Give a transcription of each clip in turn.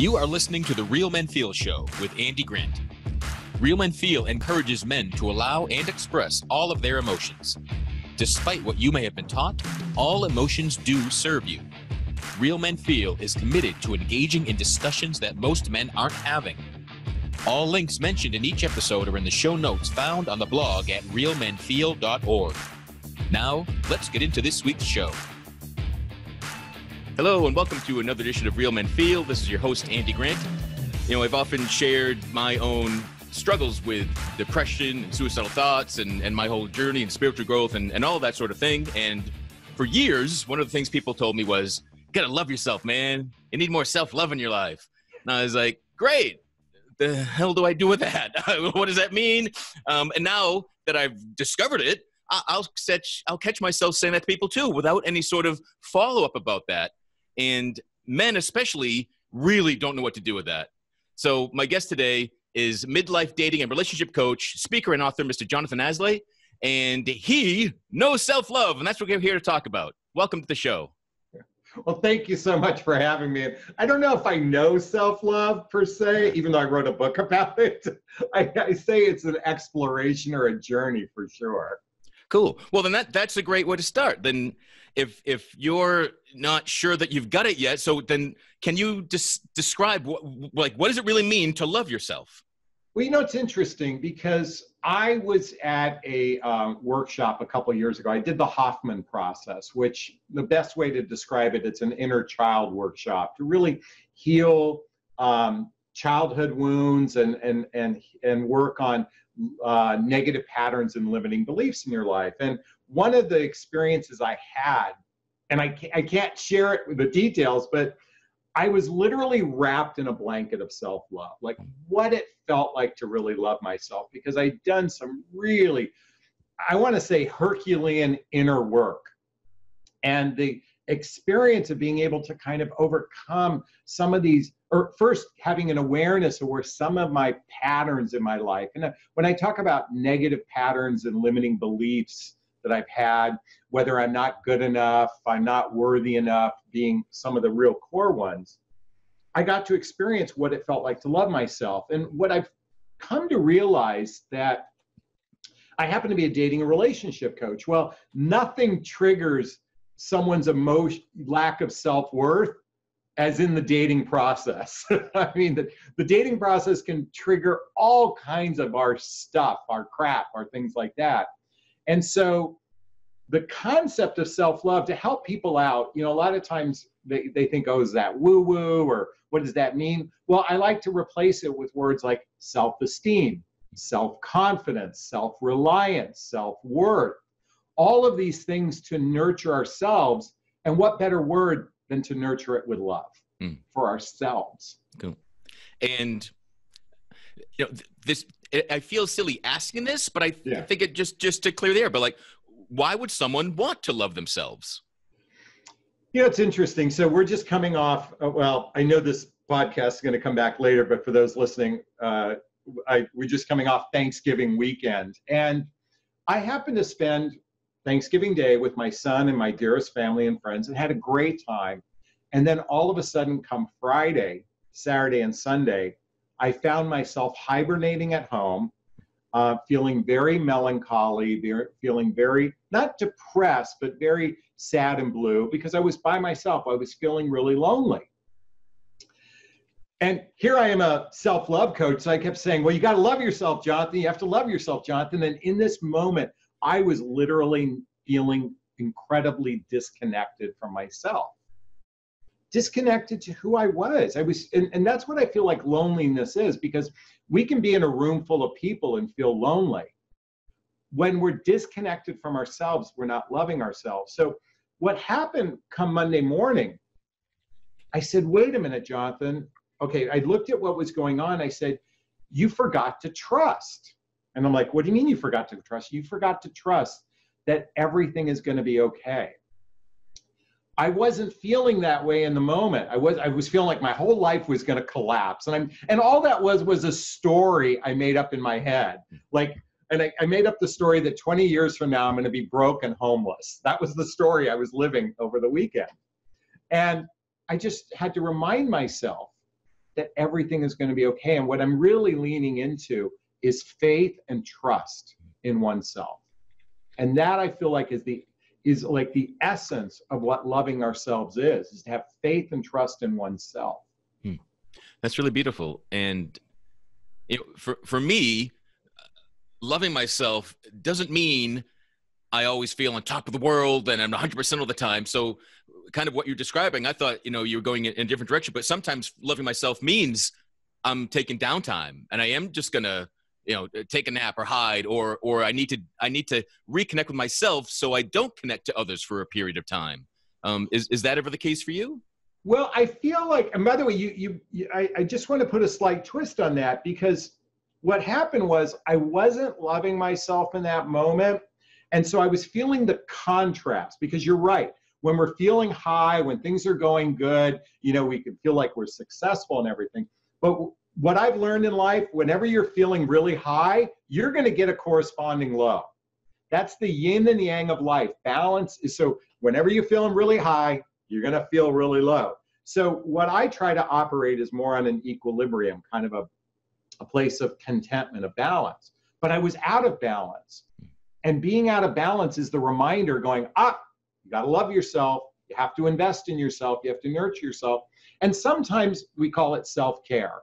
You are listening to the Real Men Feel Show with Andy Grant. Real Men Feel encourages men to allow and express all of their emotions. Despite what you may have been taught, all emotions do serve you. Real Men Feel is committed to engaging in discussions that most men aren't having. All links mentioned in each episode are in the show notes found on the blog at realmenfeel.org. Now, let's get into this week's show. Hello, and welcome to another edition of Real Men Feel. This is your host, Andy Grant. You know, I've often shared my own struggles with depression and suicidal thoughts and, and my whole journey and spiritual growth and, and all that sort of thing. And for years, one of the things people told me was, you gotta love yourself, man. You need more self love in your life. And I was like, great. The hell do I do with that? what does that mean? Um, and now that I've discovered it, I'll catch, I'll catch myself saying that to people too without any sort of follow up about that. And men, especially, really don't know what to do with that. So, my guest today is midlife dating and relationship coach, speaker, and author, Mr. Jonathon Aslay. And he knows self love, and that's what we're here to talk about. Welcome to the show. Well, thank you so much for having me. I don't know if I know self love per se, even though I wrote a book about it. I, I, say it's an exploration or a journey for sure. Cool. Well, then that that's a great way to start. Then if if you're not sure that you've got it yet so then can you just describe what like what does it really mean to love yourself well you know it's interesting because i was at a um, workshop a couple years ago i did the hoffman process which the best way to describe it it's an inner child workshop to really heal um, childhood wounds and and and and work on uh, negative patterns and limiting beliefs in your life. And one of the experiences I had, and I can't, I can't share it with the details, but I was literally wrapped in a blanket of self love, like what it felt like to really love myself, because I'd done some really, I want to say, Herculean inner work. And the experience of being able to kind of overcome some of these or first having an awareness of where some of my patterns in my life and uh, when i talk about negative patterns and limiting beliefs that i've had whether i'm not good enough i'm not worthy enough being some of the real core ones i got to experience what it felt like to love myself and what i've come to realize that i happen to be a dating and relationship coach well nothing triggers someone's emotion lack of self-worth as in the dating process. I mean, the, the dating process can trigger all kinds of our stuff, our crap, our things like that. And so the concept of self-love to help people out, you know, a lot of times they, they think, oh, is that woo-woo or what does that mean? Well, I like to replace it with words like self-esteem, self-confidence, self-reliance, self-worth, all of these things to nurture ourselves. And what better word than to nurture it with love mm. for ourselves? Cool. And you know, this I feel silly asking this, but I yeah. think it just just to clear the air. But like, why would someone want to love themselves? You know, it's interesting. So we're just coming off. Uh, well, I know this podcast is going to come back later, but for those listening, uh, I, we're just coming off Thanksgiving weekend, and I happen to spend Thanksgiving Day with my son and my dearest family and friends and had a great time. And then all of a sudden, come Friday, Saturday, and Sunday, I found myself hibernating at home, uh, feeling very melancholy, very, feeling very, not depressed, but very sad and blue because I was by myself. I was feeling really lonely. And here I am a self love coach. So I kept saying, Well, you got to love yourself, Jonathon. You have to love yourself, Jonathon. And in this moment, I was literally feeling incredibly disconnected from myself, disconnected to who I was. I was, and, and that's what I feel like loneliness is because we can be in a room full of people and feel lonely. When we're disconnected from ourselves, we're not loving ourselves. So, what happened come Monday morning? I said, wait a minute, Jonathon. Okay, I looked at what was going on. I said, you forgot to trust. And I'm like, what do you mean you forgot to trust? You forgot to trust that everything is going to be okay. I wasn't feeling that way in the moment. I was I was feeling like my whole life was going to collapse. And I'm and all that was was a story I made up in my head. Like and I, I made up the story that 20 years from now I'm going to be broke and homeless. That was the story I was living over the weekend. And I just had to remind myself that everything is going to be okay. And what I'm really leaning into is faith and trust in oneself. And that I feel like is the is like the essence of what loving ourselves is, is to have faith and trust in oneself. Hmm. That's really beautiful. And you know, for for me, loving myself doesn't mean I always feel on top of the world and I'm 100% all the time. So, kind of what you're describing, I thought, you know, you were going in, in a different direction, but sometimes loving myself means I'm taking downtime and I am just to, you know, take a nap or hide or or I need to I need to reconnect with myself so I don't connect to others for a period of time. Um, is is that ever the case for you? Well, I feel like, and by the way, you, you, you I, I just want to put a slight twist on that because what happened was I wasn't loving myself in that moment. And so I was feeling the contrast because you're right. When we're feeling high, when things are going good, you know, we can feel like we're successful and everything. But what I've learned in life, whenever you're feeling really high, you're going to get a corresponding low. That's the yin and yang of life. Balance is so whenever you're feeling really high, you're going to feel really low. So what I try to operate is more on an equilibrium, kind of a, a place of contentment, of balance. But I was out of balance. And being out of balance is the reminder going, ah, you got to love yourself. You have to invest in yourself. You have to nurture yourself. And sometimes we call it self care.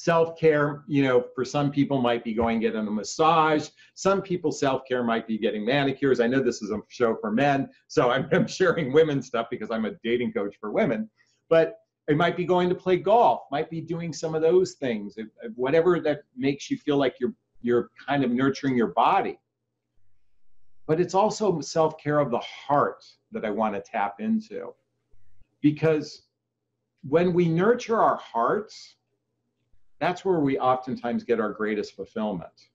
Mm. Self care, you know, for some people might be going getting a massage. Some people, self care might be getting manicures. I know this is a show for men, so I'm, I'm sharing women's stuff because I'm a dating coach for women. But it might be going to play golf, might be doing some of those things, whatever that makes you feel like you're you're kind of nurturing your body. But it's also self care of the heart that I want to tap into. Because when we nurture our hearts, that's where we oftentimes get our greatest fulfillment.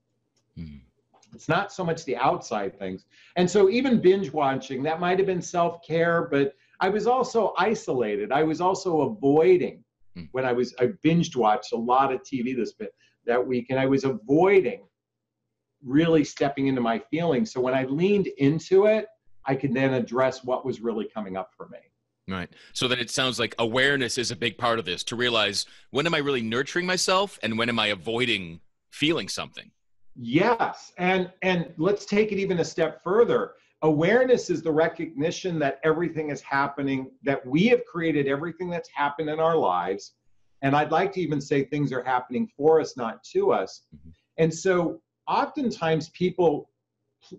Mm. It's not so much the outside things. And so, even binge watching, that might have been self care, but I was also isolated. I was also avoiding mm. when I was, I binge watched a lot of TV this bit that week, and I was avoiding really stepping into my feelings. So when I leaned into it, I could then address what was really coming up for me. Right. So then it sounds like awareness is a big part of this to realize when am I really nurturing myself and when am I avoiding feeling something? Yes. And and let's take it even a step further. Awareness is the recognition that everything is happening, that we have created everything that's happened in our lives and I'd like to even say things are happening for us, not to us. Mm-hmm. And so oftentimes people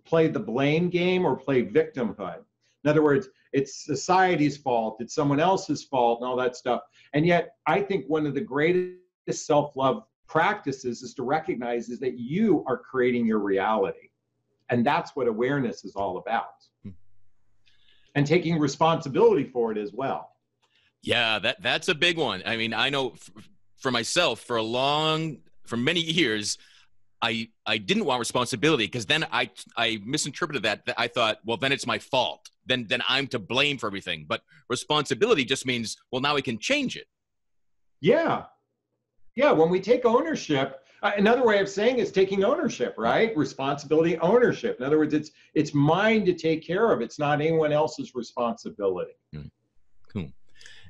play the blame game or play victimhood. In other words, it's society's fault, it's someone else's fault, and all that stuff. And yet, I think one of the greatest self love practices is to recognize is that you are creating your reality. And that's what awareness is all about. Hmm. And taking responsibility for it as well. Yeah, that that's a big one. I mean, I know f- for myself for a long for many years I I didn't want responsibility because then I I misinterpreted that that I thought well then it's my fault. Then then I'm to blame for everything. But responsibility just means well now we can change it. Yeah. Yeah, when we take ownership, uh, another way of saying is taking ownership, right? Responsibility, ownership. In other words, it's it's mine to take care of. It's not anyone else's responsibility. Mm. Cool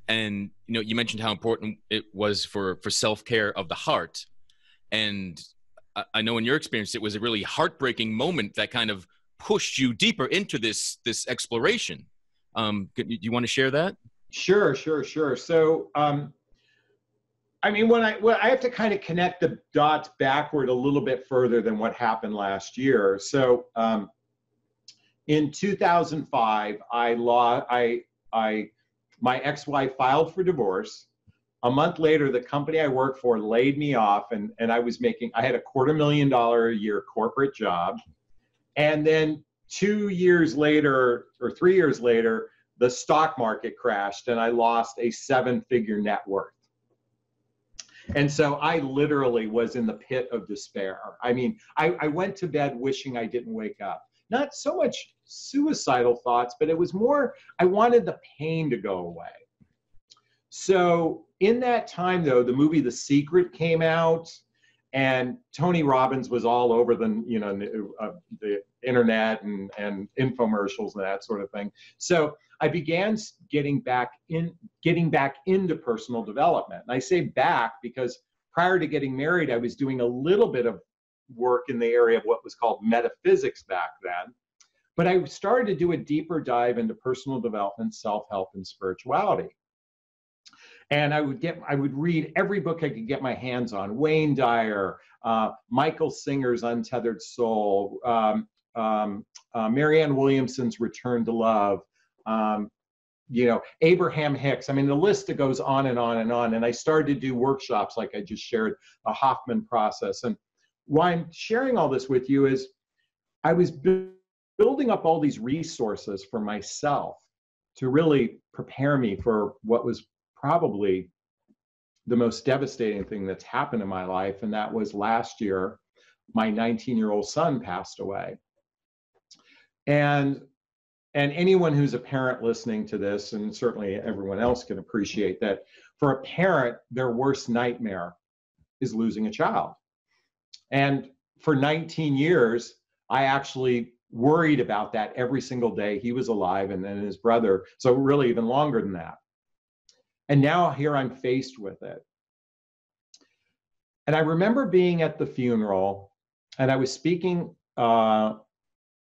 and you know you mentioned how important it was for for self-care of the heart and I, know in your experience it was a really heartbreaking moment that kind of pushed you deeper into this this exploration um do you want to share that sure sure sure so um I mean, when I well, I have to kind of connect the dots backward a little bit further than what happened last year. So, um, in 2005, I law I I my ex-wife filed for divorce. A month later, the company I worked for laid me off, and, and I was making, I had a quarter million dollar a year corporate job. And then two years later, or three years later, the stock market crashed and I lost a seven figure net worth. And so I literally was in the pit of despair. I mean, I, I went to bed wishing I didn't wake up not so much suicidal thoughts, but it was more, I wanted the pain to go away. So in that time, though, the movie The Secret came out, and Tony Robbins was all over the, you know, uh, the internet and, and infomercials and that sort of thing. So I began getting back in, getting back into personal development. And I say back because prior to getting married, I was doing a little bit of work in the area of what was called metaphysics back then. But I started to do a deeper dive into personal development, self-help, and spirituality. And I would get, I would read every book I could get my hands on: Wayne Dyer, uh, Michael Singer's Untethered Soul, um, um, uh, Marianne Williamson's Return to Love, um, you know, Abraham Hicks. I mean, the list goes on and on and on. And I started to do workshops like I just shared a Hoffman process. And why I'm sharing all this with you is I was bu- building up all these resources for myself to really prepare me for what was probably the most devastating thing that's happened in my life. And that was last year, my 19 year old son passed away. And and anyone who's a parent listening to this, and certainly everyone else can appreciate that for a parent, their worst nightmare is losing a child. And for 19 years, I actually worried about that every single day he was alive and then his brother. So, really, even longer than that. And now here I'm faced with it. And I remember being at the funeral and I was speaking uh,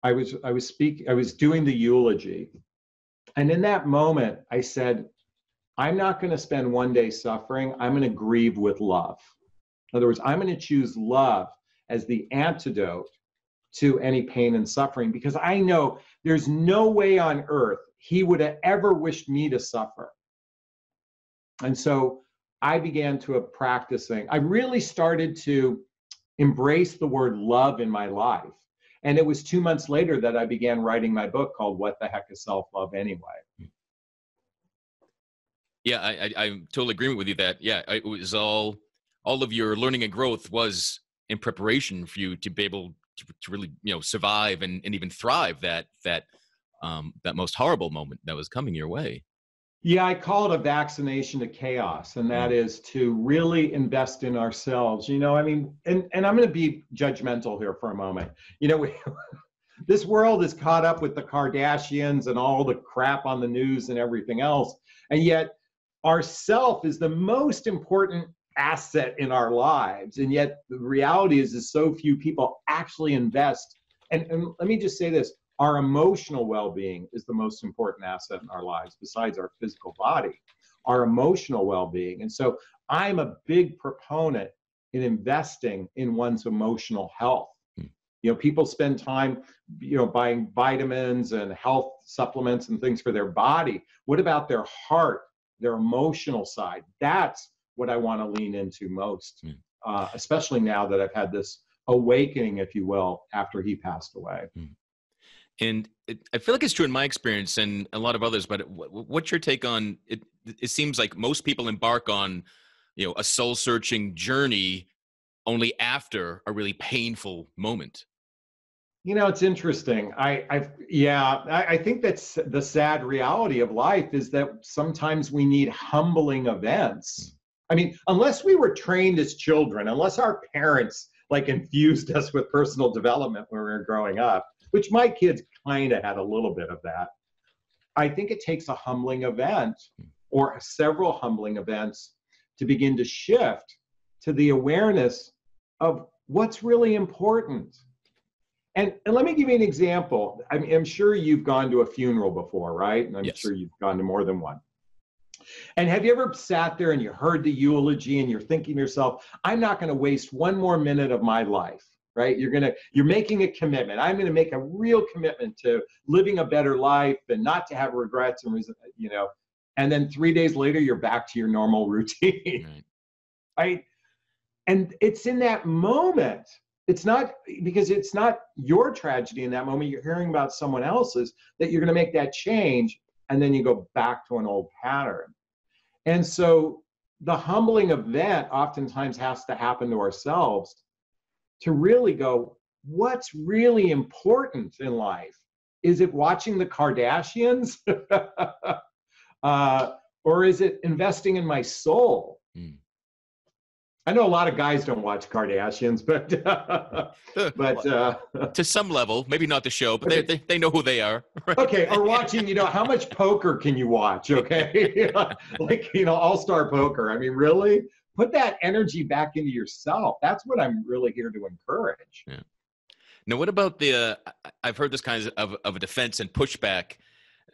I was I was speak I was doing the eulogy. And in that moment, I said, I'm not going to spend one day suffering. I'm going to grieve with love. In other words, I'm going to choose love as the antidote to any pain and suffering because I know there's no way on earth he would have ever wished me to suffer. And so I began to practicing. I really started to embrace the word love in my life. And it was two months later that I began writing my book called What the Heck is Self Love Anyway? Yeah, I, I, I'm totally agreement with you that, yeah, it was all, all of your learning and growth was in preparation for you to be able to, to really, you know, survive and, and even thrive that, that, um, that most horrible moment that was coming your way. Yeah, I call it a vaccination to chaos, and that mm. to really invest in ourselves. You know, I mean, and, and I'm going to be judgmental here for a moment. You know, we, this world is caught up with the Kardashians and all the crap on the news and everything else. And yet, our self is the most important asset in our lives. And yet, the reality is, is so few people actually invest. And, and let me just say this our emotional well-being is the most important asset in our lives besides our physical body our emotional well-being and so i'm a big proponent in investing in one's emotional health hmm. you know people spend time you know buying vitamins and health supplements and things for their body what about their heart their emotional side that's what i want to lean into most mm. uh, especially now that i've had this awakening if you will after he passed away mm. And it, I feel like it's true in my experience and a lot of others. But what's your take on it? It seems like most people embark on, you know, a soul searching journey only after a really painful moment. You know, it's interesting. I, I, yeah, I, I think that's the sad reality of life is that sometimes we need humbling events. I mean, unless we were trained as children, unless our parents like infused us with personal development when we were growing up, which my kids kind of had a little bit of that. I think it takes a humbling event or several humbling events to begin to shift to the awareness of what's really important. And, and let me give you an example. I I'm sure you've gone to a funeral before, right? And I'm yes. sure you've gone to more than one. And have you ever sat there and you heard the eulogy and you're thinking to yourself, I'm not going to waste one more minute of my life right? You're going to you're making a commitment. I'm going to make a real commitment to living a better life and not to have regrets and you know? And then three days later you're back to your normal routine. Right. right? And it's in that moment. It's not because it's not your tragedy in that moment. You're hearing about someone else's that you're going to make that change and then you go back to an old pattern. And so the humbling event oftentimes has to happen to ourselves to really go, what's really important in life? Is it watching the Kardashians? uh, or is it investing in my soul? Mm. I know a lot of guys don't watch Kardashians, but uh, but uh, to some level, maybe not the show, but they, they, they know who they are. Right? Okay, or watching, you know, how much poker can you watch? Okay, like you know, All Star Poker. I mean, really, put that energy back into yourself. That's what I'm really here to encourage. Yeah. Now, what about the? Uh, I've heard this kind of of a defense and pushback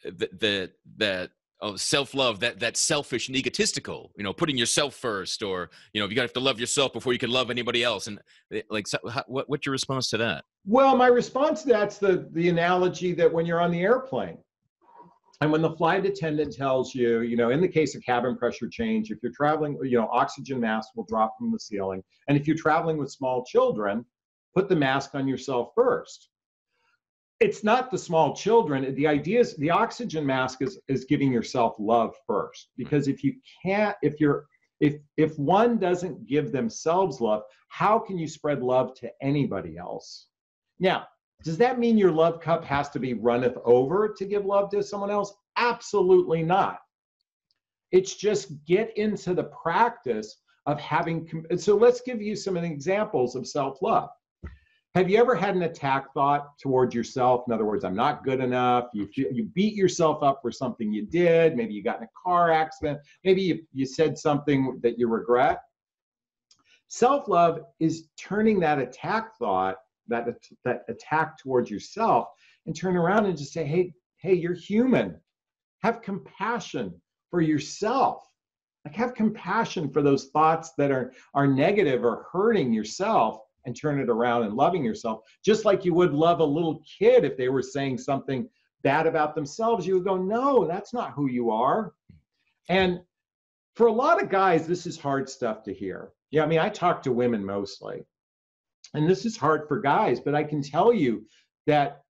that that that of self-love that that selfish and egotistical you know putting yourself first or you know you gotta have to love yourself before you can love anybody else and eh, like so, how, what, what's your response to that well my response to that's the the analogy that when you're on the airplane and when the flight attendant tells you you know in the case of cabin pressure change if you're traveling you know oxygen mask will drop from the ceiling. And if you're traveling with small children put the mask on yourself first. It's not the small children. The idea is the oxygen mask is is giving yourself love first. Because if you can't if you're if if one doesn't give themselves love how can you spread love to anybody else? Now does that mean your love cup has to be runneth over to give love to someone else absolutely not it's just get into the practice of having so let's give you some examples of self-love have you ever had an attack thought towards yourself? In other words, I'm not good enough. You you beat yourself up for something you did. Maybe you got in a car accident. Maybe you, you said something that you regret. Self love is turning that attack thought, that, that attack towards yourself, and turn around and just say, hey, hey, you're human. Have compassion for yourself. Like have compassion for those thoughts that are, are negative or hurting yourself and turn it around and loving yourself, just like you would love a little kid if they were saying something bad about themselves. You would go, no, that's not who you are. And for a lot of guys, this is hard stuff to hear. Yeah, I mean, I talk to women mostly, and this is hard for guys, but I can tell you that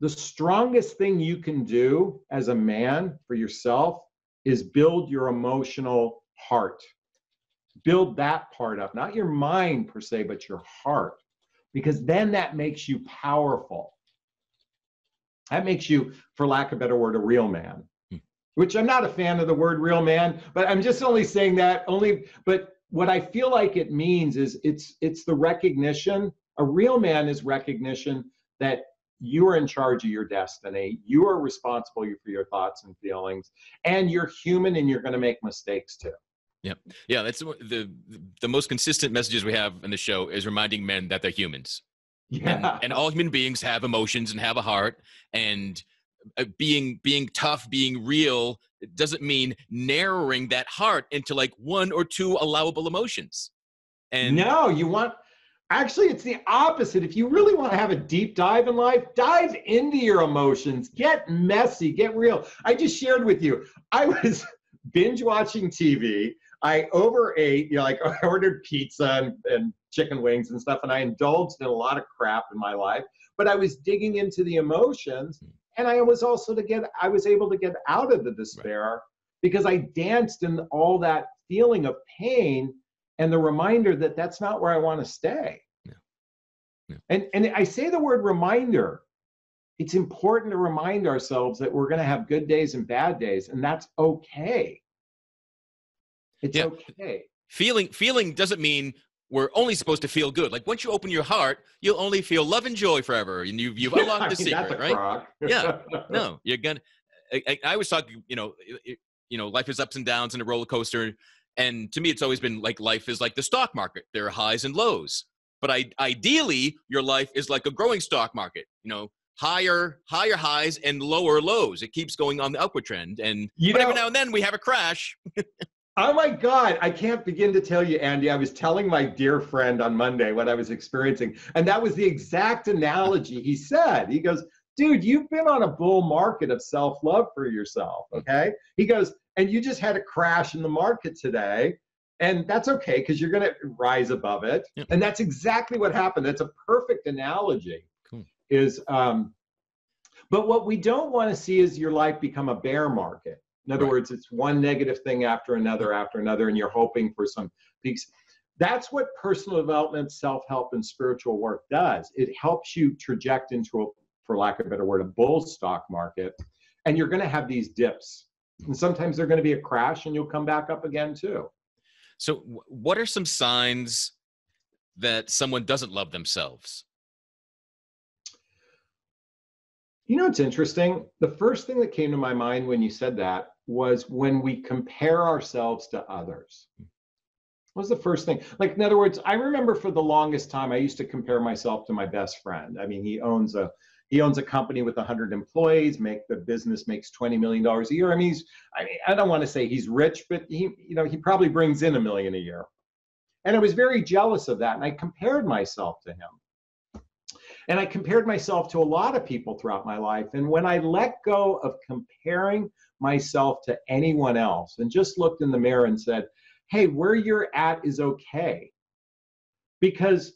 the strongest thing you can do as a man for yourself is build your emotional heart build that part up, not your mind per se, but your heart, because then that makes you powerful. That makes you, for lack of a better word, a real man. Hmm. Which I'm not a fan of the word real man, but I'm just only saying that only. But what I feel like it means is it's it's the recognition. A real man is recognition that you are in charge of your destiny. You are responsible for your thoughts and feelings, and you're human, and you're going to make mistakes too. Yeah, yeah. That's the the most consistent messages we have in the show is reminding men that they're humans. Yeah, and, and all human beings have emotions and have a heart, and being being tough, being real, doesn't mean narrowing that heart into like one or two allowable emotions. And no, you want actually it's the opposite. If you really want to have a deep dive in life, dive into your emotions, get messy, get real. I just shared with you. I was binge watching TV I overate, you know, like I ordered pizza and, and chicken wings and stuff, and I indulged in a lot of crap in my life. But I was digging into the emotions, hmm. And I was also to get, I was able to get out of the despair right. because I danced in all that feeling of pain and the reminder that that's not where I want to stay. Yeah. Yeah. And and I say the word reminder. It's important to remind ourselves that we're going to have good days and bad days, and that's okay. It's yeah. okay. Feeling feeling doesn't mean we're only supposed to feel good. Like once you open your heart, you'll only feel love and joy forever, and you've you've unlocked the secret, right? yeah, no, you're gonna. I, I, was talking, you know, you know, life is ups and downs and a roller coaster, and to me, it's always been like life is like the stock market. There are highs and lows, but I, ideally, your life is like a growing stock market. You know, higher higher highs and lower lows. It keeps going on the upward trend, and you know, every now and then we have a crash. Oh my God, I can't begin to tell you, Andy. I was telling my dear friend on Monday what I was experiencing, and that was the exact analogy he said. He goes, Dude, you've been on a bull market of self love for yourself, okay? He goes, And you just had a crash in the market today, and that's okay because you're going to rise above it. Yep. And that's exactly what happened. That's a perfect analogy. Cool. Is, um, but what we don't want to see is your life become a bear market in other right. words, it's one negative thing after another after another, and you're hoping for some peaks. That's what personal development, self help, and spiritual work does. It helps you traject into, a, for lack of a better word, a bull stock market. And you're going to have these dips. And sometimes they're going to be a crash, and you'll come back up again too. So, what are some signs that someone doesn't love themselves? You know, it's interesting. The first thing that came to my mind when you said that was when we compare ourselves to others. What was the first thing? Like, in other words, I remember for the longest time, I used to compare myself to my best friend. I mean, he owns a he owns a company with 100 employees. Make the business makes 20 million dollars a year. I mean, he's I mean, I don't want to say he's rich, but he you know he probably brings in a million a year. And I was very jealous of that, and I compared myself to him. And I compared myself to a lot of people throughout my life. And when I let go of comparing myself to anyone else and just looked in the mirror and said, hey, where you're at is okay. Because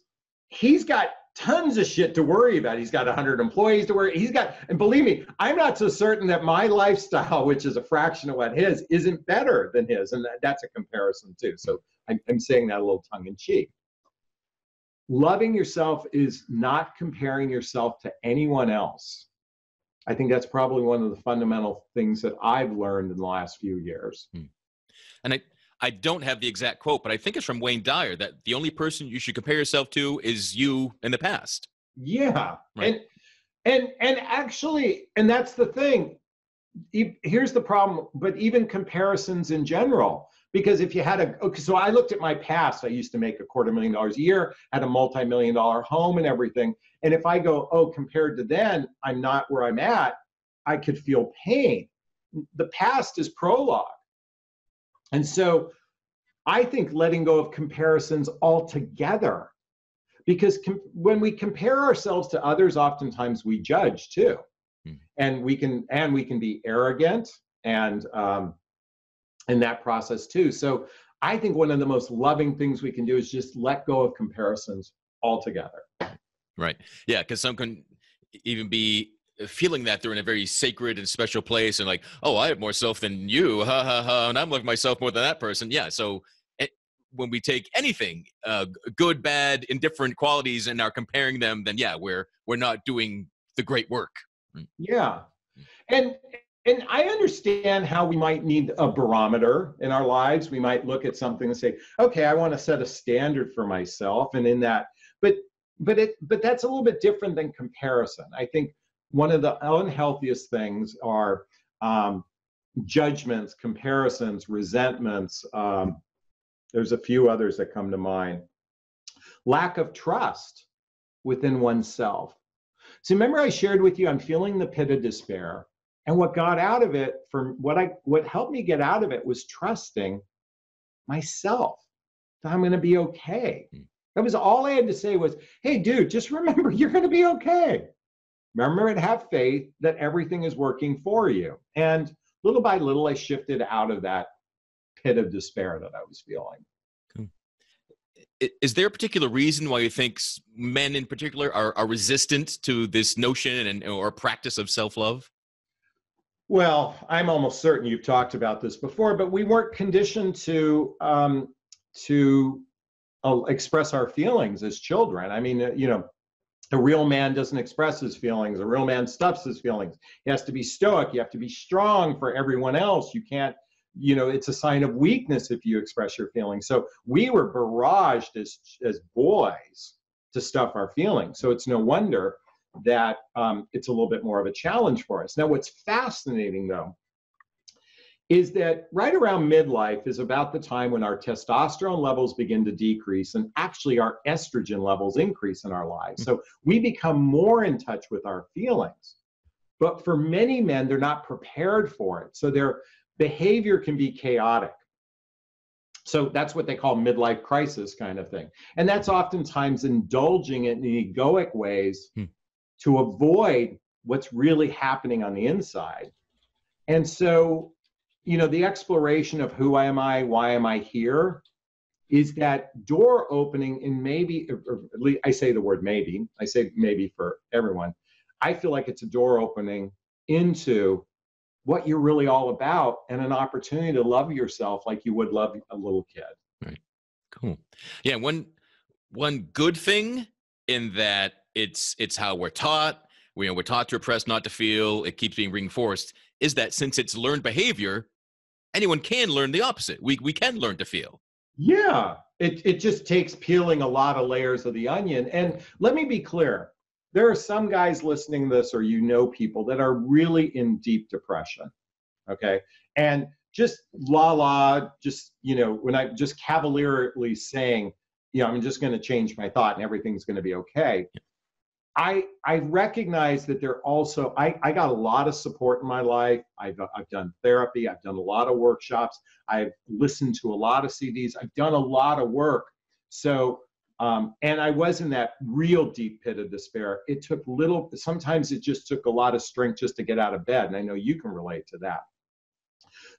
he's got tons of shit to worry about. He's got 100 employees to worry. He's got, and believe me, I'm not so certain that my lifestyle, which is a fraction of what his, isn't better than his. And that's a comparison too. So I'm, I'm saying that a little tongue in cheek. Loving yourself is not comparing yourself to anyone else. I think that's probably one of the fundamental things that I've learned in the last few years. Hmm. And I, I don't have the exact quote, but I think it's from Wayne Dyer that the only person you should compare yourself to is you in the past. Yeah. Right. And and and actually, and that's the thing. Here's the problem, but even comparisons in general, because if you had a okay, so I looked at my past, I used to make a quarter million dollars a year, had a multi-million dollar home and everything. And if I go, oh, compared to then, I'm not where I'm at, I could feel pain. The past is prologue and so I think letting go of comparisons altogether, because com- when we compare ourselves to others, oftentimes we judge too, hmm. and we can and we can be arrogant and um, in that process too. So I think one of the most loving things we can do is just let go of comparisons altogether. Right. Yeah, because some can even be feeling that they're in a very sacred and special place and like oh i have more self than you ha ha ha and i'm like myself more than that person yeah so it, when we take anything uh, good bad indifferent qualities and are comparing them then yeah we're we're not doing the great work mm. yeah and and i understand how we might need a barometer in our lives we might look at something and say okay i want to set a standard for myself and in that but but it but that's a little bit different than comparison i think one of the unhealthiest things are um, judgments, comparisons, resentments. Um, there's a few others that come to mind. Lack of trust within oneself. So remember, I shared with you, I'm feeling the pit of despair. And what got out of it, from what I what helped me get out of it was trusting myself that I'm gonna be okay. Hmm. That was all I had to say was, hey, dude, just remember you're gonna be okay. Remember and have faith that everything is working for you. And little by little, I shifted out of that pit of despair that I was feeling. Is there a particular reason why you think men in particular are, are resistant to this notion and or practice of self-love? Well, I'm almost certain you've talked about this before, but we weren't conditioned to um, to uh, express our feelings as children. I mean, uh, you know, a real man doesn't express his feelings. A real man stuffs his feelings. He has to be stoic. You have to be strong for everyone else. You can't, you know, it's a sign of weakness if you express your feelings. So we were barraged as as boys to stuff our feelings. So it's no wonder that um, it's a little bit more of a challenge for us. Now, what's fascinating though is that right around midlife is about the time when our testosterone levels begin to decrease and actually our estrogen levels increase in our lives. So we become more in touch with our feelings. But for many men, they're not prepared for it. So their behavior can be chaotic. So that's what they call midlife crisis kind of thing. And that's oftentimes indulging it in egoic ways hmm. To avoid what's really happening on the inside. And so you know, the exploration of who am I, why am I here, is that door opening and maybe, or at least I say the word maybe, I say maybe for everyone. I feel like it's a door opening into what you're really all about and an opportunity to love yourself like you would love a little kid. Right. Cool. Yeah. One one good thing in that it's it's how we're taught. We, you know, we're taught to repress, not to feel. It keeps being reinforced. Is that since it's learned behavior, anyone can learn the opposite. We we can learn to feel. Yeah, it, it just takes peeling a lot of layers of the onion. And let me be clear there are some guys listening to this, or you know people that are really in deep depression. Okay. And just la la, just, you know, when I just cavalierly saying, you know, I'm just going to change my thought and everything's going to be okay. I I recognize that there also I, I got a lot of support in my life. I've I've done therapy. I've done a lot of workshops. I've listened to a lot of CDs. I've done a lot of work. So um, and I was in that real deep pit of despair. It took little. Sometimes it just took a lot of strength just to get out of bed. And I know you can relate to that.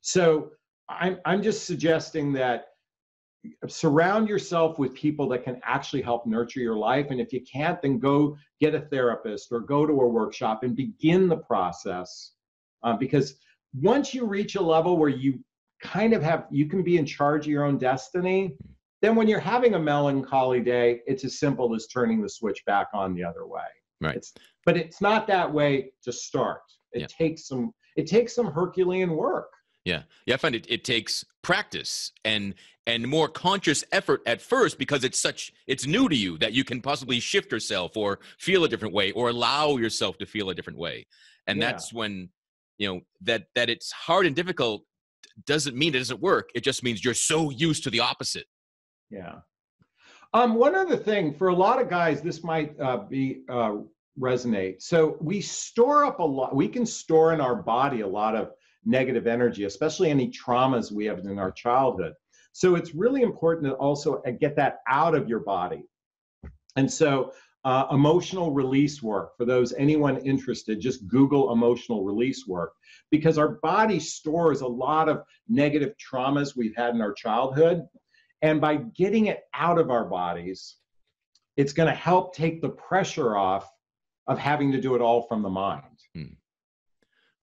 So I'm I'm just suggesting that surround yourself with people that can actually help nurture your life. And if you can't then go get a therapist or go to a workshop and begin the process. Uh, because once you reach a level where you kind of have you can be in charge of your own destiny then when you're having a melancholy day it's as simple as turning the switch back on the other way. Right. It's, but it's not that way to start. It yeah. takes some it takes some herculean work yeah, yeah. I find it it takes practice and and more conscious effort at first because it's such it's new to you that you can possibly shift yourself or feel a different way or allow yourself to feel a different way, and yeah. that's when you know that that it's hard and difficult doesn't mean it doesn't work. It just means you're so used to the opposite. Yeah. Um, one other thing for a lot of guys, this might uh, be uh, resonate. So we store up a lot. We can store in our body a lot of negative energy, especially any traumas we have in our childhood. So it's really important to also uh, get that out of your body. And so uh, emotional release work for those anyone interested just google emotional release work because our body stores a lot of negative traumas we've had in our childhood and by getting it out of our bodies it's going to help take the pressure off of having to do it all from the mind hmm.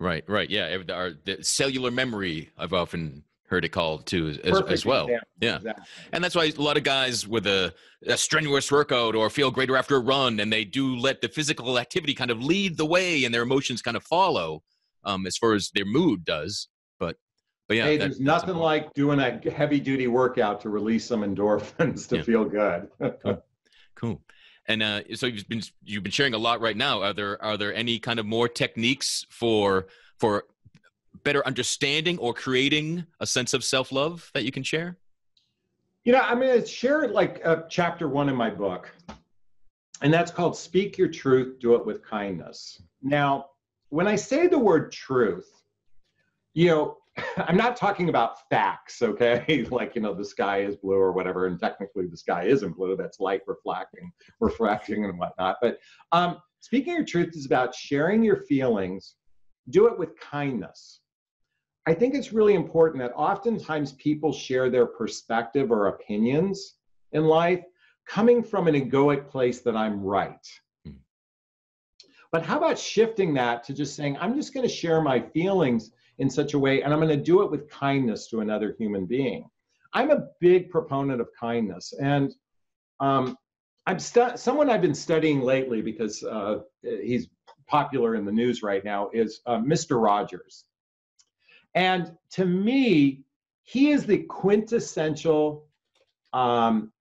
Right, right, yeah. Our the cellular memory, I've often heard it called too, as, as well. Example. Yeah, exactly. and that's why a lot of guys with a, a, strenuous workout or feel greater after a run, and they do let the physical activity kind of lead the way, and their emotions kind of follow, um, as far as their mood does. But, but yeah, hey, there's that, nothing like doing a heavy duty workout to release some endorphins to yeah. feel good. cool. cool. And uh, so you've been you've been sharing a lot right now. Are there are there any kind of more techniques for for better understanding or creating a sense of self love that you can share? You know, I'm going to share like uh, chapter one in my book, and that's called "Speak Your Truth, Do It with Kindness." Now, when I say the word truth, you know, I'm not talking about facts, okay? like, you know, the sky is blue or whatever, and technically the sky isn't blue. That's light reflecting, refracting and whatnot. But um, speaking your truth is about sharing your feelings. Do it with kindness. I think it's really important that oftentimes people share their perspective or opinions in life coming from an egoic place that I'm right. Hmm. But how about shifting that to just saying, I'm just going to share my feelings in such a way, and I'm going to do it with kindness to another human being. I'm a big proponent of kindness, and um, I'm stu- someone I've been studying lately because uh, he's popular in the news right now is uh, Mr. Rogers, and to me, he is the quintessential um,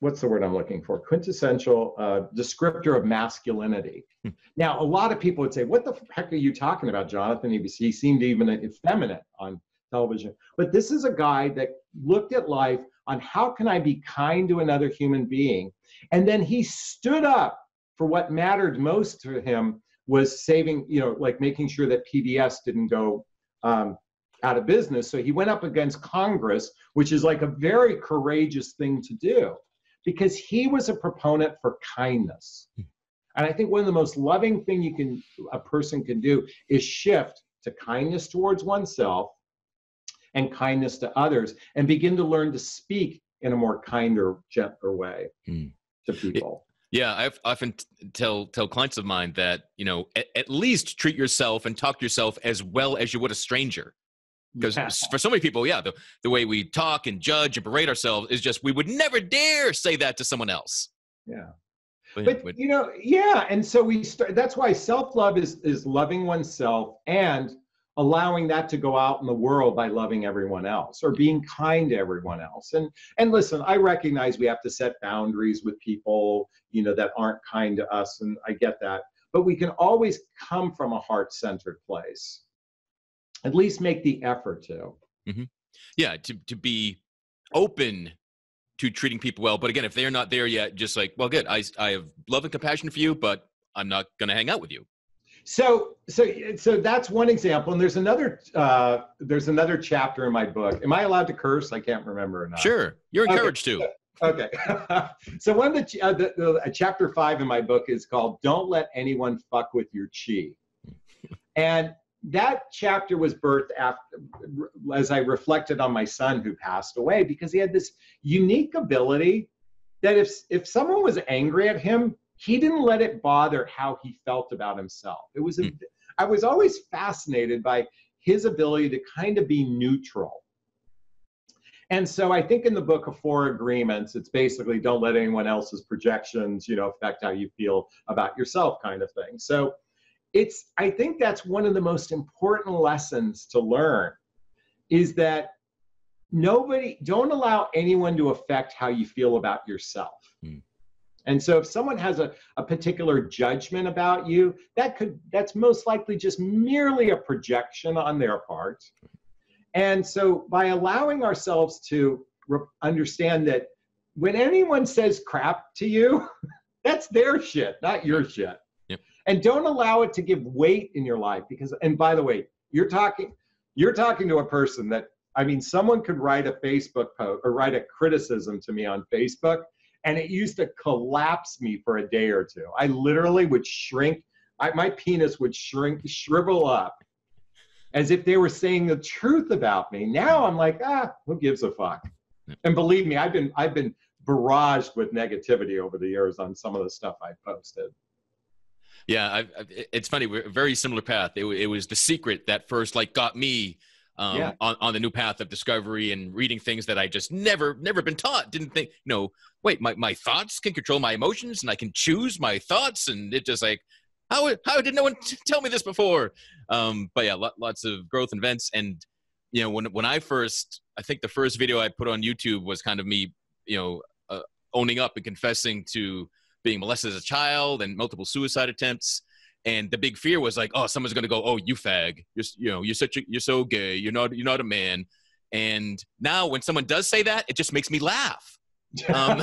what's the word I'm looking for? Quintessential uh, descriptor of masculinity. Hmm. now, a lot of people would say, "What the heck are you talking about, Jonathon?" He, he seemed even effeminate on television. But this is a guy that looked at life on how can I be kind to another human being, and then he stood up for what mattered most to him was saving, you know, like making sure that PBS didn't go um, out of business. So he went up against Congress, which is like a very courageous thing to do because he was a proponent for kindness. And I think one of the most loving thing you can a person can do is shift to kindness towards oneself and kindness to others and begin to learn to speak in a more kinder, gentler way mm. to people. Yeah, I often tell tell clients of mine that you know at, at, least treat yourself and talk to yourself as well as you would a stranger because yeah. for so many people yeah the, the way we talk and judge and berate ourselves is just we would never dare say that to someone else. Yeah. But, but, but you know yeah and so we start that's why self-love is is loving oneself and allowing that to go out in the world by loving everyone else or being kind to everyone else. And and listen i recognize we have to set boundaries with people you know that aren't kind to us and i get that. But we can always come from a heart-centered place at least make the effort to mm-hmm. yeah to, to be open to treating people well but again if they're not there yet just like well good i, I have love and compassion for you but i'm not going to hang out with you so, so, so that's one example, and there's another. Uh, there's another chapter in my book. Am I allowed to curse? I can't remember or not. Sure, you're encouraged okay. to. Okay. so one of the, uh, the, the uh, chapter five in my book is called "Don't Let Anyone Fuck with Your Chi," and that chapter was birthed after as I reflected on my son who passed away because he had this unique ability that if if someone was angry at him, he didn't let it bother how he felt about himself. It was, a, mm. I was always fascinated by his ability to kind of be neutral. And so I think in the book of four agreements, it's basically don't let anyone else's projections, you know, affect how you feel about yourself kind of thing. So it's, I think that's one of the most important lessons to learn is that nobody, don't allow anyone to affect how you feel about yourself. Mm. And so if someone has a, a particular judgment about you, that could that's most likely just merely a projection on their part. And so by allowing ourselves to re- understand that when anyone says crap to you, that's their shit, not your shit. And don't allow it to give weight in your life because and by the way, you're talking you're talking to a person that I mean someone could write a Facebook post or write a criticism to me on Facebook and it used to collapse me for a day or two. I literally would shrink. I, my penis would shrink, shrivel up, as if they were saying the truth about me. Now I'm like, ah, who gives a fuck? And believe me, I've been I've been barraged with negativity over the years on some of the stuff I posted. Yeah, I, I, it's funny. We're a very similar path. It, it was the secret that first like got me um, yeah. on, on the new path of discovery and reading things that I just never, never been taught. Didn't think, you know, wait, my, my thoughts can control my emotions and I can choose my thoughts. And it just like, how, how did no one t- tell me this before? Um, but yeah, lots of growth and events. And, you know, when, when I first, I think the first video I put on YouTube was kind of me, you know, uh, owning up and confessing to being molested as a child and multiple suicide attempts and the big fear was like, oh, someone's gonna go, oh, you fag, you're you know, you're such a, you're so gay, you're not you're not a man. And now when someone does say that, it just makes me laugh, um,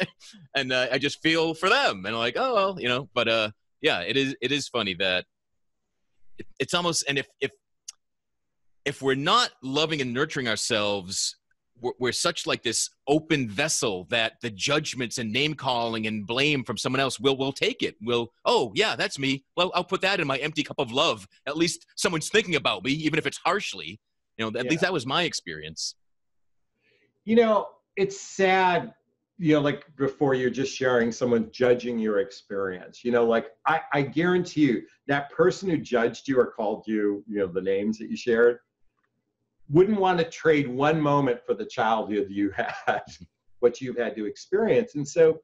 and uh, I just feel for them, and I'm like, oh well, you know. But uh, yeah, it is it is funny that it, it's almost and if if if we're not loving and nurturing ourselves we're, we're such like this open vessel that the judgments and name calling and blame from someone else will will take it. Will oh yeah, that's me. Well, I'll put that in my empty cup of love. At least someone's thinking about me, even if it's harshly. You know, at yeah. least that was my experience. You know, it's sad you know like before you're just sharing someone judging your experience you know like I, I guarantee you that person who judged you or called you you know the names that you shared wouldn't want to trade one moment for the childhood you had, what you've had to experience. And so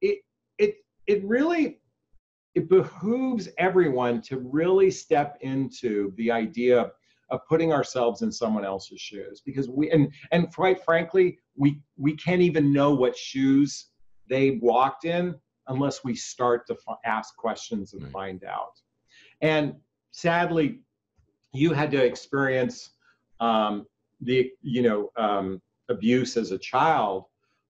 it it it really it behooves everyone to really step into the idea of putting ourselves in someone else's shoes because we and and quite frankly we we can't even know what shoes they walked in unless we start to f- ask questions and right. find out and sadly you had to experience um, the you know um, abuse as a child,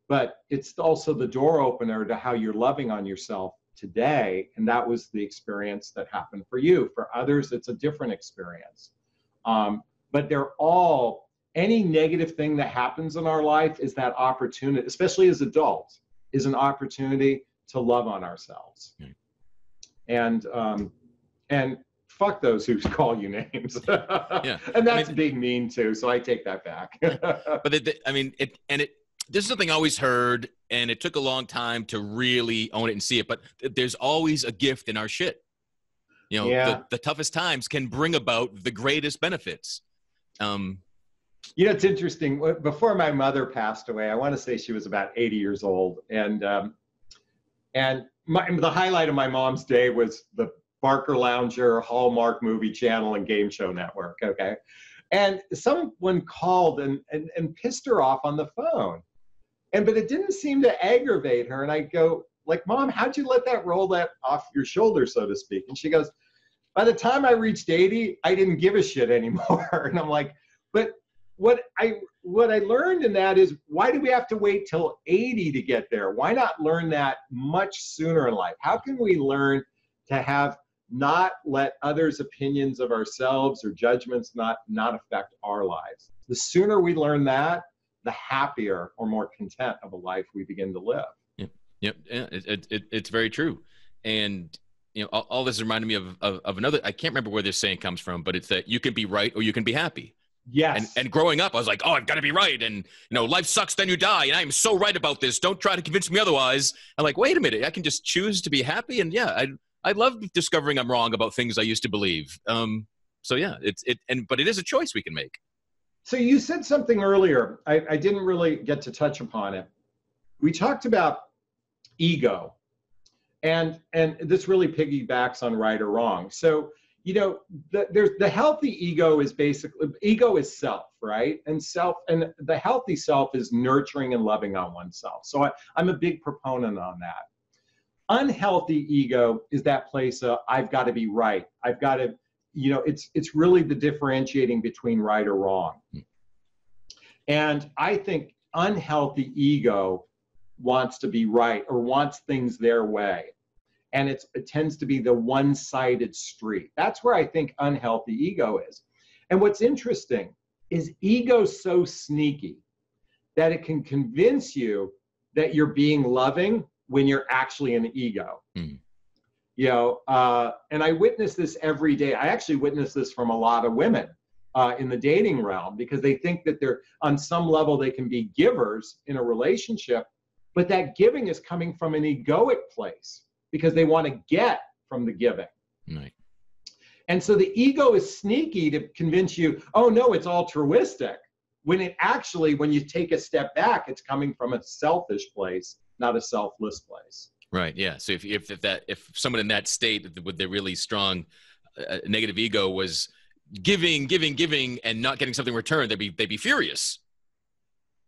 but it's also the door opener to how you're loving on yourself today. And that was the experience that happened for you. For others, it's a different experience. Um, but they're all any negative thing that happens in our life is that opportunity, especially as adults, is an opportunity to love on ourselves. Mm. And um, and fuck those who call you names. yeah, and that's I mean, being mean too. So I take that back. but it, I mean, it and it. This is something I always heard, and it took a long time to really own it and see it. But there's always a gift in our shit. You know, yeah. the, the toughest times can bring about the greatest benefits. Um, you know, it's interesting. Before my mother passed away, I want to say she was about 80 years old, and um, and my, the highlight of my mom's day was the Barcalounger, Hallmark Movie Channel, and Game Show Network. Okay. And someone called and, and, and pissed her off on the phone. And but it didn't seem to aggravate her. And I go, like, Mom, how'd you let that roll that off your shoulder, so to speak? And she goes, By the time I reached 80, I didn't give a shit anymore. and I'm like, but what I what I learned in that is why do we have to wait till 80 to get there? Why not learn that much sooner in life? How can we learn to have not let others' opinions of ourselves or judgments not not affect our lives? The sooner we learn that, the happier or more content of a life we begin to live. Yep, yep, yeah, it, it, it's very true. And you know, all, all this reminded me of, of, of another. I can't remember where this saying comes from, but it's that you can be right or you can be happy Yes. And, and growing up, I was like, oh, I've got to be right. And, you know, life sucks, then you die. And I'm so right about this. Don't try to convince me otherwise. I'm like, wait a minute. I can just choose to be happy. And yeah, I, I love discovering I'm wrong about things I used to believe. Um, so yeah, it's, it, and, but it is a choice we can make. So you said something earlier. I, I didn't really get to touch upon it. We talked about ego and, and this really piggybacks on right or wrong. So you know the, there's the healthy ego is basically ego is self right and self and the healthy self is nurturing and loving on oneself so I, i'm a big proponent on that unhealthy ego is that place of i've got to be right i've got to you know it's it's really the differentiating between right or wrong hmm. and i think unhealthy ego wants to be right or wants things their way and it tends to be the one sided street. That's where I think unhealthy ego is. And what's interesting is ego so sneaky that it can convince you that you're being loving when you're actually an ego. Mm. You know, uh, and I witness this every day. I actually witness this from a lot of women uh, in the dating realm because they think that they're on some level they can be givers in a relationship, but that giving is coming from an egoic place because they want to get from the giving. Right. And so the ego is sneaky to convince you, oh no, it's altruistic. When it actually, when you take a step back, it's coming from a selfish place, not a selfless place. Right. Yeah. So if if, if that if someone in that state with their really strong uh, negative ego was giving, giving, giving, and not getting something returned, they'd be they'd be furious.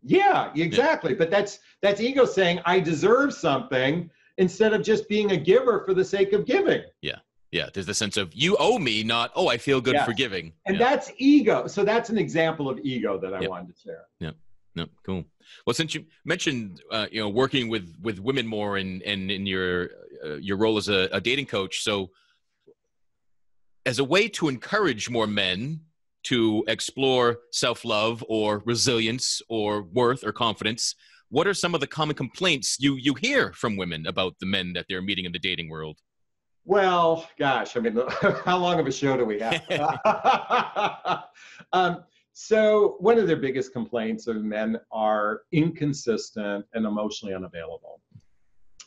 Yeah, exactly. Yeah. But that's that's ego saying I deserve something, instead of just being a giver for the sake of giving. Yeah. Yeah. There's the sense of you owe me, not, oh, I feel good yes. for giving. And yeah. that's ego. So that's an example of ego that I yep. wanted to share. Yeah. No, cool. Well, since you mentioned, uh, you know, working with with women more and and in your uh, your role as a, a dating coach, so as a way to encourage more men to explore self love or resilience or worth or confidence, what are some of the common complaints you you hear from women about the men that they're meeting in the dating world? Well, gosh, I mean, how long of a show do we have? um, so, one of their biggest complaints of men are inconsistent and emotionally unavailable.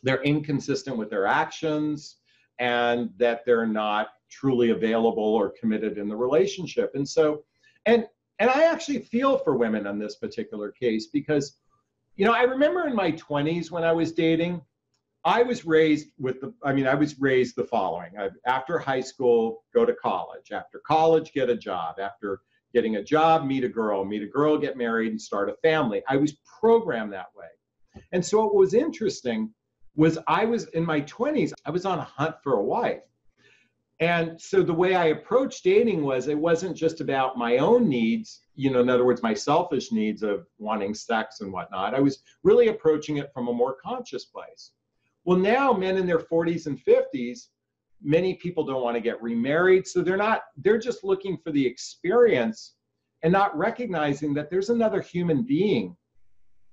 They're inconsistent with their actions and that they're not truly available or committed in the relationship. And so, and and I actually feel for women on this particular case because you know, I remember in my 20s when I was dating, I was raised with the, I mean, I was raised the following. I, after high school, go to college. After college, get a job. After getting a job, meet a girl. Meet a girl, get married, and start a family. I was programmed that way. And so what was interesting was I was in my 20s, I was on a hunt for a wife. And so the way I approached dating was it wasn't just about my own needs, you know, in other words, my selfish needs of wanting sex and whatnot. I was really approaching it from a more conscious place. Well, now men in their 40s and 50s, many people don't want to get remarried. So they're not, they're just looking for the experience and not recognizing that there's another human being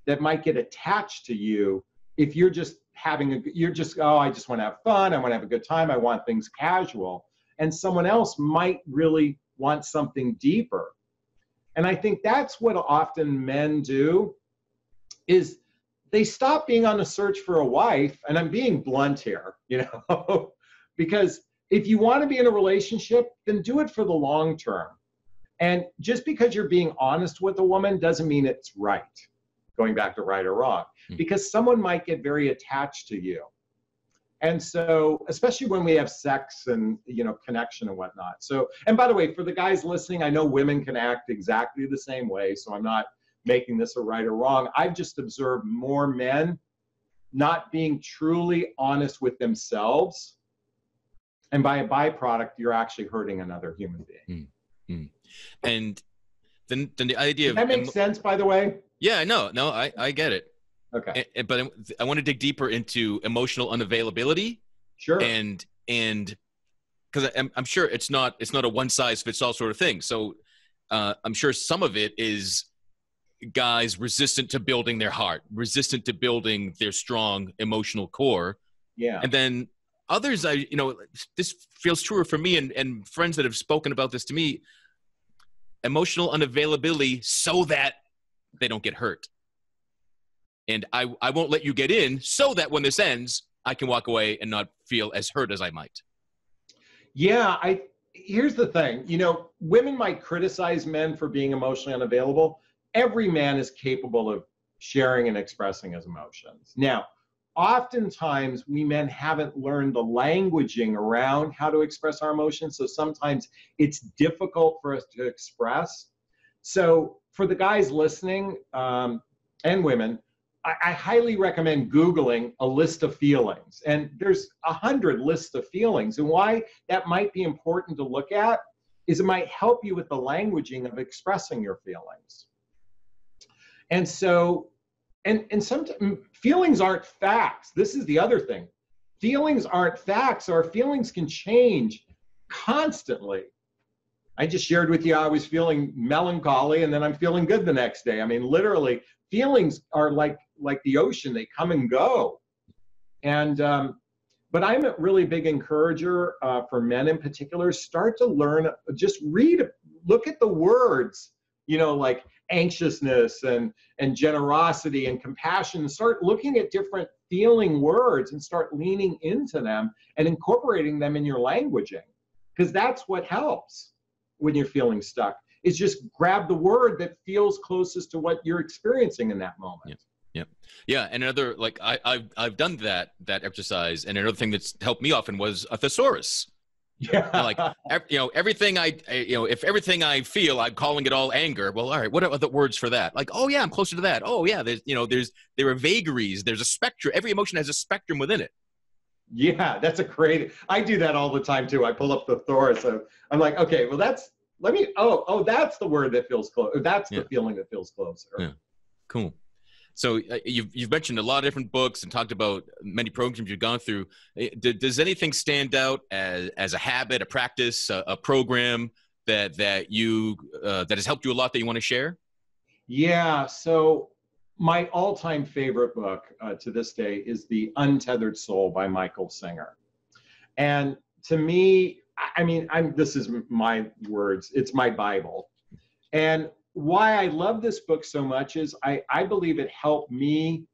that might get attached to you if you're just having a you're just oh i just want to have fun i want to have a good time i want things casual and someone else might really want something deeper and i think that's what often men do is they stop being on a search for a wife and i'm being blunt here you know because if you want to be in a relationship then do it for the long term and just because you're being honest with a woman doesn't mean it's right going back to right or wrong, mm-hmm. because someone might get very attached to you. And so, especially when we have sex and you know connection and whatnot. So, and by the way, for the guys listening, I know women can act exactly the same way. So I'm not making this a right or wrong. I've just observed more men not being truly honest with themselves. And by a byproduct, you're actually hurting another human being. Mm-hmm. And then, then the idea Does that makes em- sense, by the way. Yeah, no, no, I, I get it. Okay. And, but I want to dig deeper into emotional unavailability. Sure. And and because I'm, I'm sure it's not it's not a one size fits all sort of thing. So uh, I'm sure some of it is guys resistant to building their heart, resistant to building their strong emotional core. Yeah. And then others, I you know, this feels truer for me and, and friends that have spoken about this to me. Emotional unavailability so that they don't get hurt. And I, I won't let you get in so that when this ends i can walk away and not feel as hurt as i might. Yeah i here's the thing. You know women might criticize men for being emotionally unavailable. Every man is capable of sharing and expressing his emotions. Now oftentimes we men haven't learned the languaging around how to express our emotions so sometimes it's difficult for us to express so for the guys listening um, and women I, I highly recommend Googling a list of feelings. And there's a hundred lists of feelings. And why that might be important to look at is it might help you with the languaging of expressing your feelings. And so, and and sometimes feelings aren't facts. This is the other thing. Feelings aren't facts. Our feelings can change constantly. I just shared with you I was feeling melancholy and then I'm feeling good the next day. I mean, literally, feelings are like like the ocean; they come and go. And um, but I'm a really big encourager uh, for men in particular. Start to learn, just read, look at the words. You know, like anxiousness and and generosity and compassion. and Start looking at different feeling words and start leaning into them and incorporating them in your languaging, because that's what helps when you're feeling stuck. Is just grab the word that feels closest to what you're experiencing in that moment. Yeah. Yeah, yeah, and another like I, I've I've done that that exercise, and another thing that's helped me often was a thesaurus. Yeah, like you know everything I you know if everything I feel I'm calling it all anger. Well, all right, what are the words for that? Like, oh yeah, I'm closer to that. Oh yeah, there's you know there's there are vagaries. There's a spectrum. Every emotion has a spectrum within it. Yeah, that's a great. I do that all the time too. I pull up the thesaurus. So I'm like, okay, well that's let me. Oh, oh, that's the word that feels close. That's the yeah. feeling that feels closer. Yeah, cool. So uh, you've you've mentioned a lot of different books and talked about many programs you've gone through. Eh, does anything stand out as as a habit, a practice, a, a program that that you uh, that has helped you a lot that you want to share? Yeah. So my all-time favorite book uh, to this day is The Untethered Soul by Michael Singer, and to me, I mean, I'm this is my words. It's my Bible, and why I love this book so much is I, I believe it helped me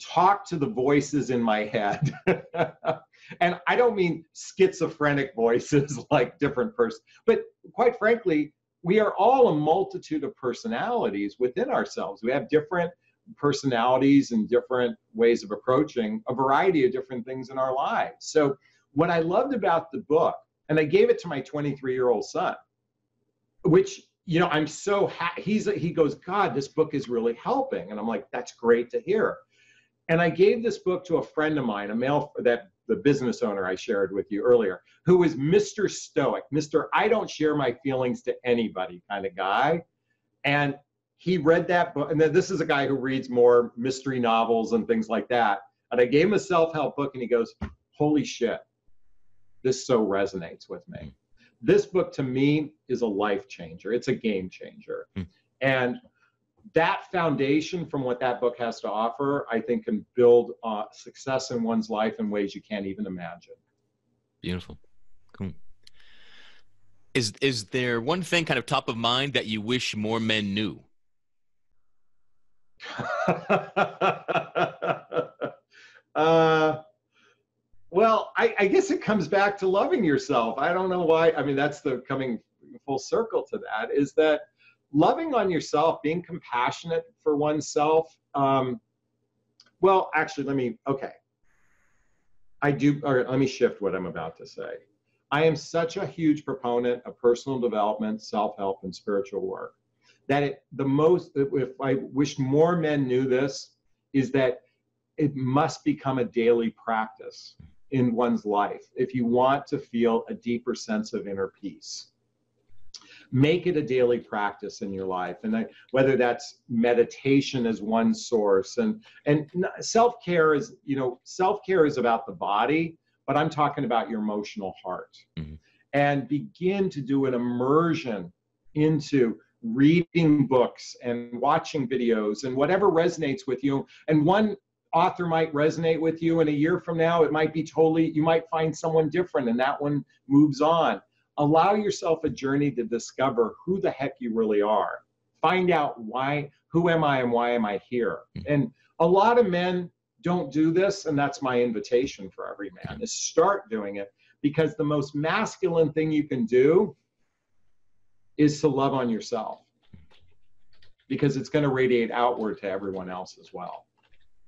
talk to the voices in my head. and I don't mean schizophrenic voices like different person, but quite frankly, we are all a multitude of personalities within ourselves. We have different personalities and different ways of approaching a variety of different things in our lives. So, what I loved about the book, and I gave it to my 23 year old son, which you know, I'm so ha- he's he goes, God, this book is really helping, and I'm like, that's great to hear. And I gave this book to a friend of mine, a male that the business owner I shared with you earlier, who is Mr. Stoic, Mr. I don't share my feelings to anybody kind of guy. And he read that book, and then this is a guy who reads more mystery novels and things like that. And I gave him a self-help book, and he goes, Holy shit, this so resonates with me this book to me is a life changer. It's a game changer. Mm. And that foundation from what that book has to offer, I think can build uh, success in one's life in ways you can't even imagine. Beautiful. Cool. Is is there one thing kind of top of mind that you wish more men knew? uh, well, I, I, guess it comes back to loving yourself. I don't know why. I mean, that's the coming full circle to that is that loving on yourself, being compassionate for oneself. Um, well, actually, let me, okay. I do, or let me shift what I'm about to say. I am such a huge proponent of personal development, self help, and spiritual work that it, the most, if I wish more men knew this, is that it must become a daily practice in one's life if you want to feel a deeper sense of inner peace make it a daily practice in your life. And I, whether that's meditation as one source. And and self-care is you know self-care is about the body but i'm talking about your emotional heart. Mm-hmm. and begin to do an immersion into reading books and watching videos and whatever resonates with you. And one author might resonate with you and a year from now it might be totally you might find someone different and that one moves on. Allow yourself a journey to discover who the heck you really are. Find out why who am i and why am i here? Mm-hmm. and a lot of men don't do this and that's my invitation for every man is start doing it because the most masculine thing you can do is to love on yourself because it's going to radiate outward to everyone else as well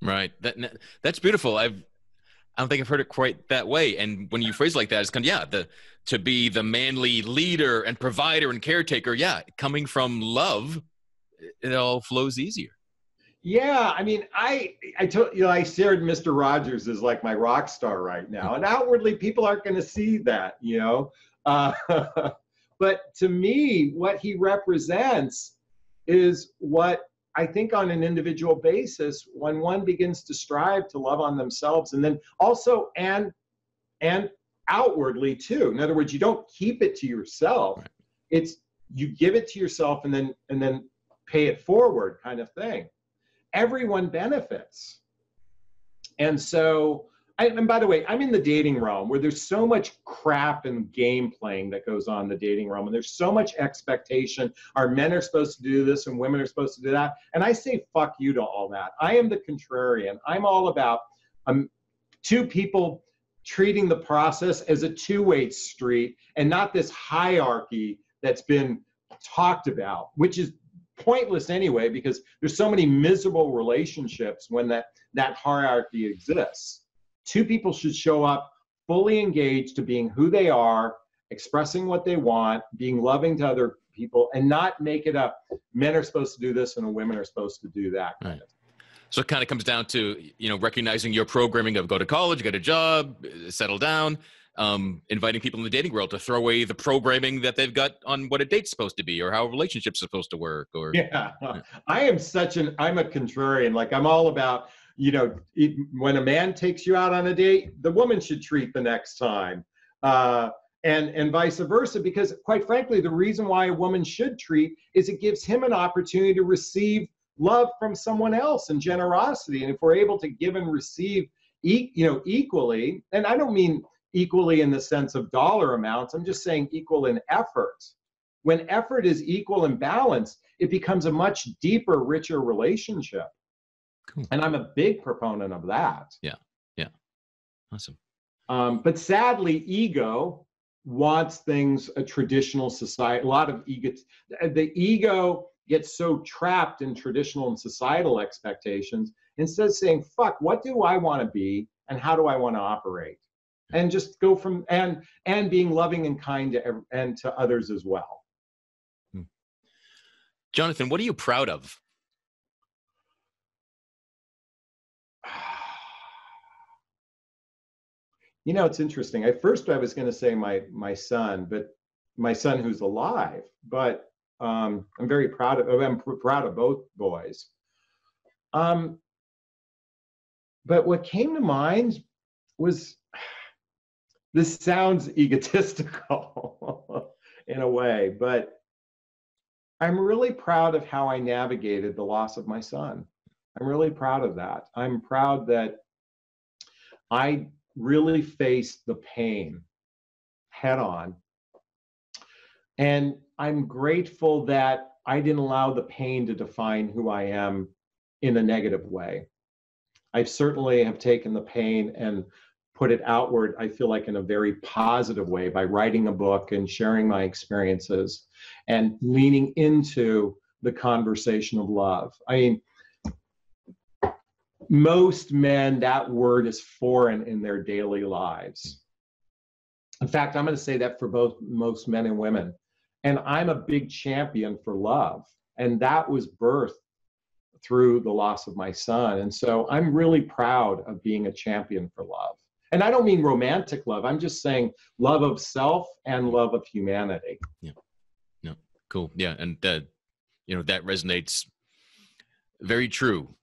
Right. That that's beautiful. I've I don't think I've heard it quite that way. And when you phrase it like that, it's kind of yeah, the to be the manly leader and provider and caretaker. Yeah, coming from love, it all flows easier. Yeah, I mean, I I told you know I shared Mr. Rogers is like my rock star right now, and outwardly people aren't going to see that, you know. Uh, but to me, what he represents is what I think on an individual basis, when one begins to strive to love on themselves and then also and and outwardly too. In other words, you don't keep it to yourself. Right. It's you give it to yourself and then and then pay it forward kind of thing. Everyone benefits. And so I, and by the way, I'm in the dating realm where there's so much crap and game playing that goes on in the dating realm, and there's so much expectation. Our men are supposed to do this, and women are supposed to do that. And I say fuck you to all that. I am the contrarian. I'm all about um, two people treating the process as a two-way street and not this hierarchy that's been talked about, which is pointless anyway because there's so many miserable relationships when that that hierarchy exists two people should show up fully engaged to being who they are, expressing what they want, being loving to other people, and not make it up. Men are supposed to do this and women are supposed to do that. Right. So it kind of comes down to you know recognizing your programming of go to college, get a job, settle down, um, inviting people in the dating world to throw away the programming that they've got on what a date's supposed to be or how a relationship's supposed to work. Or yeah, yeah. I am such an I'm a contrarian. Like I'm all about you know, when a man takes you out on a date, the woman should treat the next time. Uh, and, and vice versa, because quite frankly, the reason why a woman should treat is it gives him an opportunity to receive love from someone else and generosity. And if we're able to give and receive, e- you know, equally, and I don't mean equally in the sense of dollar amounts, I'm just saying equal in effort. When effort is equal and balanced, it becomes a much deeper, richer relationship. Cool. And I'm a big proponent of that. Yeah. Yeah. Awesome. Um, but sadly, ego wants things a traditional society. A lot of ego, the ego gets so trapped in traditional and societal expectations instead of saying, fuck, what do I want to be and how do I want to operate? And just go from and and being loving and kind to and to others as well. Hmm. Jonathon, what are you proud of You know, it's interesting. At first, I was going to say my my son, but my son who's alive. But um, I'm very proud of. I'm pr- proud of both boys. Um, but what came to mind was this sounds egotistical in a way, but I'm really proud of how I navigated the loss of my son. I'm really proud of that. I'm proud that I really face the pain head on. And I'm grateful that I didn't allow the pain to define who I am in a negative way. I certainly have taken the pain and put it outward, I feel like in a very positive way by writing a book and sharing my experiences and leaning into the conversation of love. I mean, most men, that word is foreign in their daily lives. In fact, I'm going to say that for both most men and women. And I'm a big champion for love. And that was birthed through the loss of my son. And so I'm really proud of being a champion for love. And I don't mean romantic love, I'm just saying love of self and love of humanity. Yeah. No, cool. Yeah. And that, you know, that resonates very true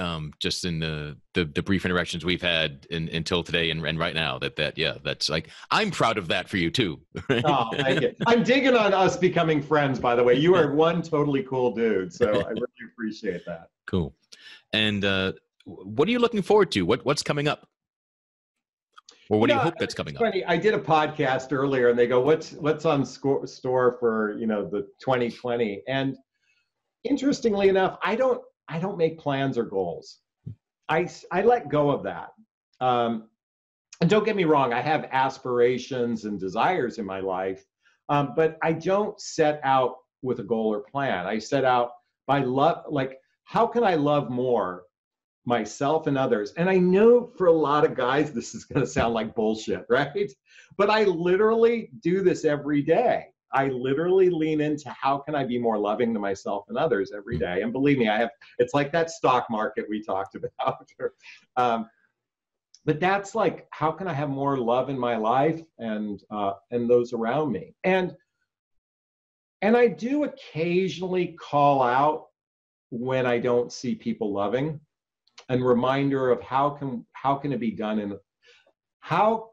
um, just in the, the, the brief interactions we've had in, until today and, and right now that that yeah that's like i'm proud of that for you too oh, thank you. i'm digging on us becoming friends by the way you are one totally cool dude so i really appreciate that cool and uh, what are you looking forward to what what's coming up or what do you hope that's coming funny. up? I did a podcast earlier, and they go, "What's what's on score, store for you know the 2020?" And interestingly enough, I don't I don't make plans or goals. I, I let go of that. Um, and don't get me wrong, I have aspirations and desires in my life, um, but I don't set out with a goal or plan. I set out by love, like, how can I love more myself and others? And I know for a lot of guys, this is going to sound like bullshit, right? But I literally do this every day. I literally lean into how can I be more loving to myself and others every mm. And believe me, I have. It's like that stock market we talked about. um, but that's like, how can I have more love in my life and uh, and those around me? And and I do occasionally call out when I don't see people loving, and reminder of how can how can it be done in how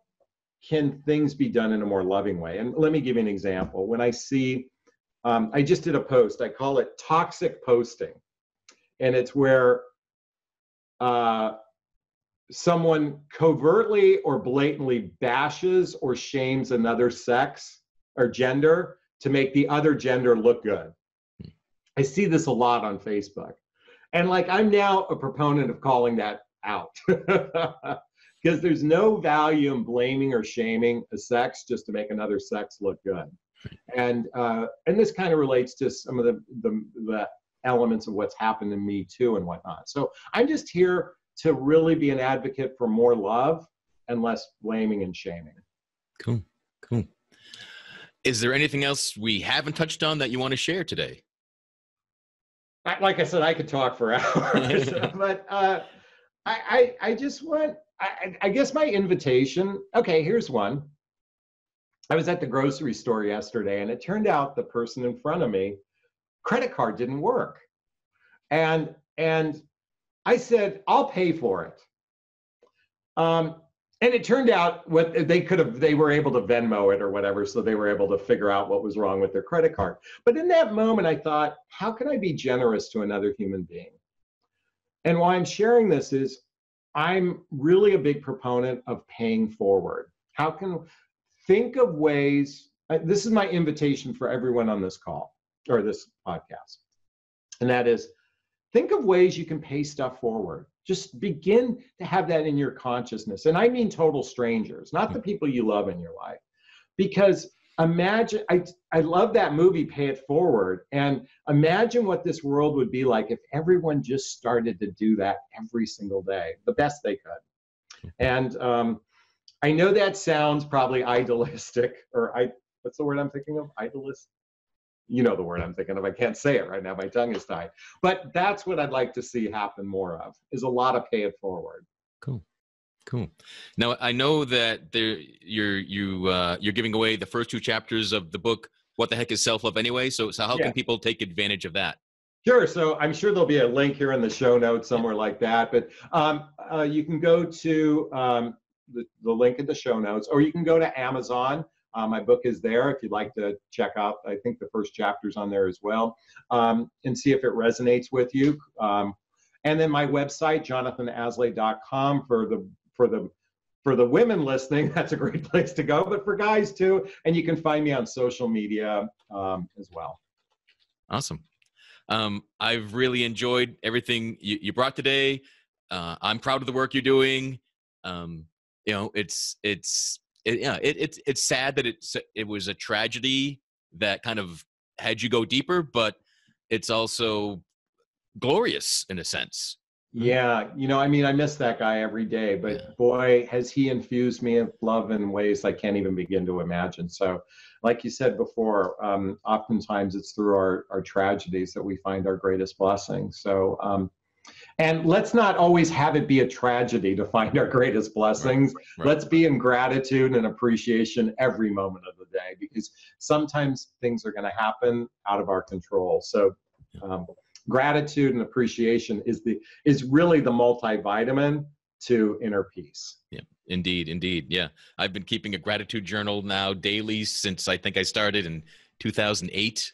can things be done in a more loving way? And let me give you an example. When I see, um, I just did a post, I call it toxic posting. And it's where uh, someone covertly or blatantly bashes or shames another sex or gender to make the other gender look good. I see this a lot on Facebook. And like I'm now a proponent of calling that out. because there's no value in blaming or shaming a sex just to make another sex look good. And uh, and this kind of relates to some of the, the, the elements of what's happened to me too and whatnot. So I'm just here to really be an advocate for more love and less blaming and shaming. Cool, cool. Is there anything else we haven't touched on that you want to share today? Like I said, I could talk for hours, but uh, I, I, I just want I, I guess my invitation, okay, here's one. I was at the grocery store yesterday and it turned out the person in front of me credit card didn't work. And and I said, I'll pay for it. Um, and it turned out what they could have they were able to venmo it or whatever so they were able to figure out what was wrong with their credit card but in that moment i thought how can i be generous to another human being and why i'm sharing this is I'm really a big proponent of paying forward. How can think of ways? This is my invitation for everyone on this call or this podcast, and that is think of ways you can pay stuff forward. Just begin to have that in your consciousness, and I mean total strangers, not the hmm. people you love in your life, because imagine I, I love that movie pay it forward and imagine what this world would be like if everyone just started to do that every single day the best they could. And um, i know that sounds probably idealistic or i what's the word i'm thinking of? Idealist. you know the word i'm thinking of i can't say it right now my tongue is tied. But that's what i'd like to see happen more of is a lot of pay it forward. Cool Cool. Now I know that there you're you uh, you're giving away the first two chapters of the book. What the heck is self love anyway? So so how yeah. can people take advantage of that? Sure. So I'm sure there'll be a link here in the show notes somewhere like that. But um, uh, you can go to um, the, the link in the show notes, or you can go to Amazon. Uh, my book is there if you'd like to check out. I think the first chapter's on there as well, um, and see if it resonates with you. Um, and then my website, jonathonaslay.com, for the for the for the women listening, that's a great place to go. But for guys too, and you can find me on social media um, as well. Awesome. Um, I've really enjoyed everything you, you brought today. Uh, I'm proud of the work you're doing. Um, you know, it's it's it, yeah, it, it's it's sad that it's it was a tragedy that kind of had you go deeper, but it's also glorious in a sense Yeah, you know, I mean, I miss that guy every day, but yeah. boy, has he infused me with love in ways I can't even begin to imagine. So, like you said before, um, oftentimes it's through our, our tragedies that we find our greatest blessings. So, um, and let's not always have it be a tragedy to find our greatest blessings. Right, right. Let's be in gratitude and appreciation every moment of the day because sometimes things are going to happen out of our control. So, um, gratitude and appreciation is the is really the multivitamin to inner peace. Yeah, indeed, indeed. Yeah, I've been keeping a gratitude journal now daily since I think I started in 2008,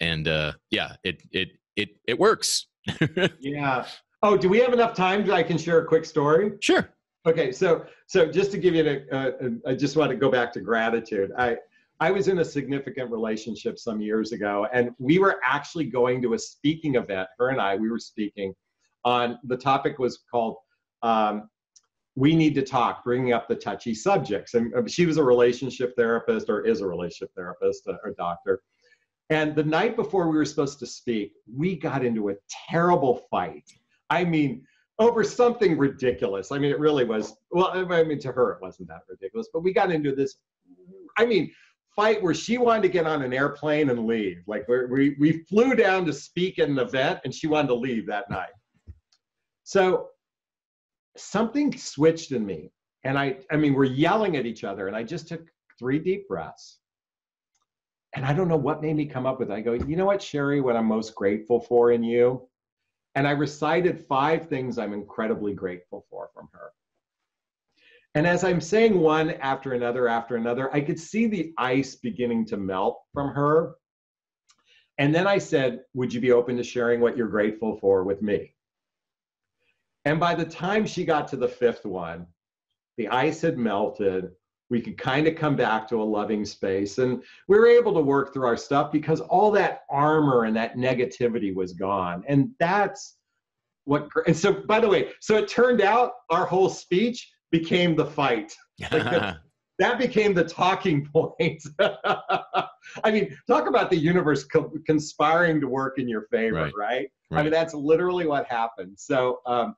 and uh, yeah, it it it it works. yeah. Oh, do we have enough time? I can share a quick story. Sure. Okay, so so just to give you a, a, a I just want to go back to gratitude. I I was in a significant relationship some years ago, and we were actually going to a speaking event. Her and I, we were speaking on the topic was called um, "We Need to Talk," bringing up the touchy subjects. And uh, she was a relationship therapist, or is a relationship therapist, uh, or doctor. And the night before we were supposed to speak, we got into a terrible fight. I mean, over something ridiculous. I mean, it really was. Well, I mean, to her, it wasn't that ridiculous, but we got into this. I mean, fight where she wanted to get on an airplane and leave. Like we we flew down to speak at an event, and she wanted to leave that night. So something switched in me, and I I mean we're yelling at each other, and I just took three deep breaths. And I don't know what made me come up with it. I go, you know what, Sherry, what I'm most grateful for in you? And I recited five things I'm incredibly grateful for from her. And as I'm saying one after another after another, I could see the ice beginning to melt from her. And then I said, Would you be open to sharing what you're grateful for with me? And by the time she got to the fifth one, the ice had melted. We could kind of come back to a loving space. And we were able to work through our stuff because all that armor and that negativity was gone. And that's what, and so by the way, so it turned out our whole speech became the fight. Like that became the talking point. I mean, talk about the universe co- conspiring to work in your favor, right. Right? right? I mean, that's literally what happened. So um,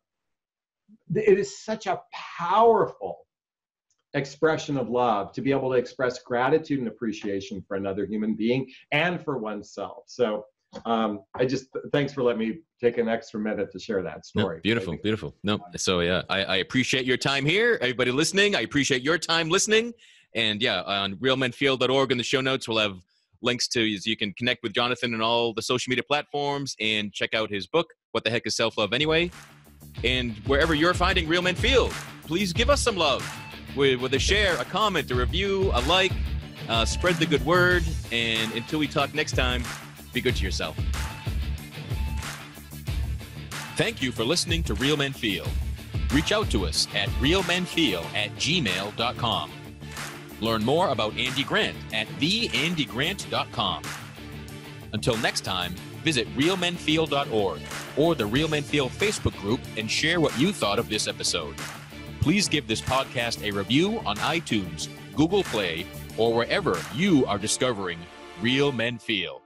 it is such a powerful expression of love to be able to express gratitude and appreciation for another human being and for oneself. So um, I just thanks for letting me take an extra minute to share that story. No, beautiful, beautiful. No, so yeah, I, I, appreciate your time here, everybody listening. I appreciate your time listening, and yeah, on realmenfeel.org in the show notes, we'll have links to so you can connect with Jonathon and all the social media platforms and check out his book, "What the Heck Is Self Love Anyway." And wherever you're finding Real Men Feel, please give us some love with, with a share, a comment, a review, a like. Uh, spread the good word, and until we talk next time. Be good to yourself. Thank you for listening to Real Men Feel. Reach out to us at realmenfeel at gmail.com. Learn more about Andy Grant at theandygrant.com. Until next time, visit realmenfeel.org or the Real Men Feel Facebook group and share what you thought of this episode. Please give this podcast a review on iTunes, Google Play, or wherever you are discovering Real Men Feel.